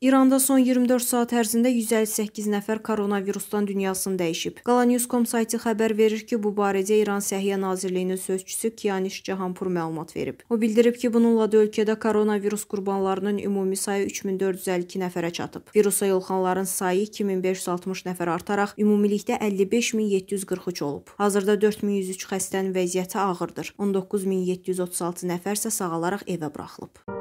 İranda son 24 saat ərzində 158 nəfər koronavirusdan dünyasını dəyişib. Qalanews.com saytı xəbər verir ki, bu barədə İran Səhiyyə Nazirliyinin sözçüsü Kiyaniş Cahanpur məlumat verib. O bildirib ki, bununla da ölkədə koronavirus qurbanlarının ümumi sayı 3452 nəfərə çatıb. Virusa yoluxanların sayı 2560 nəfər artaraq ümumilikdə 55743 olub. Hazırda 4103 xəstənin vəziyyəti ağırdır. 19736 nəfər isə sağalaraq evə buraxılıb.